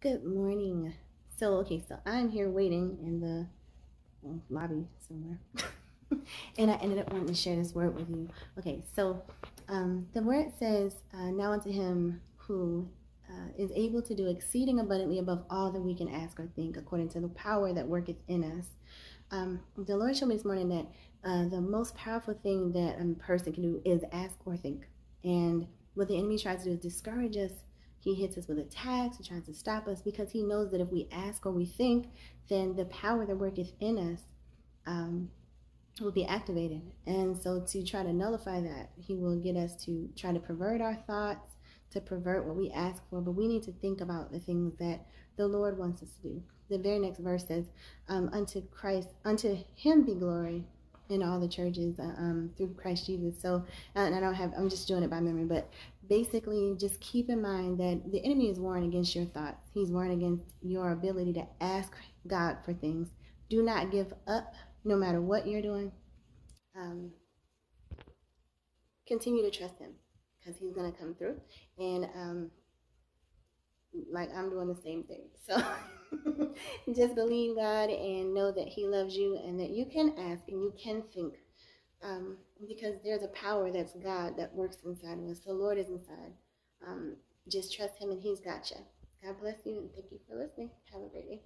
Good morning. So, okay, so I'm here waiting in the well, lobby somewhere. and I ended up wanting to share this word with you. Okay, so um, the word says, uh, Now unto him who uh, is able to do exceeding abundantly above all that we can ask or think, according to the power that worketh in us. Um, the Lord showed me this morning that uh, the most powerful thing that a person can do is ask or think. And what the enemy tries to do is discourage us. He hits us with attacks. He tries to stop us because he knows that if we ask or we think, then the power that worketh in us um, will be activated. And so, to try to nullify that, he will get us to try to pervert our thoughts, to pervert what we ask for. But we need to think about the things that the Lord wants us to do. The very next verse says, um, "Unto Christ, unto Him be glory in all the churches uh, um, through Christ Jesus. So, and I don't have, I'm just doing it by memory, but basically just keep in mind that the enemy is warring against your thoughts. He's warring against your ability to ask God for things. Do not give up no matter what you're doing. Um, continue to trust him because he's going to come through. And um, like I'm doing the same thing. So just believe God and know that He loves you and that you can ask and you can think. Um, because there's a power that's God that works inside of us. The Lord is inside. Um, just trust Him and He's got you. God bless you and thank you for listening. Have a great day.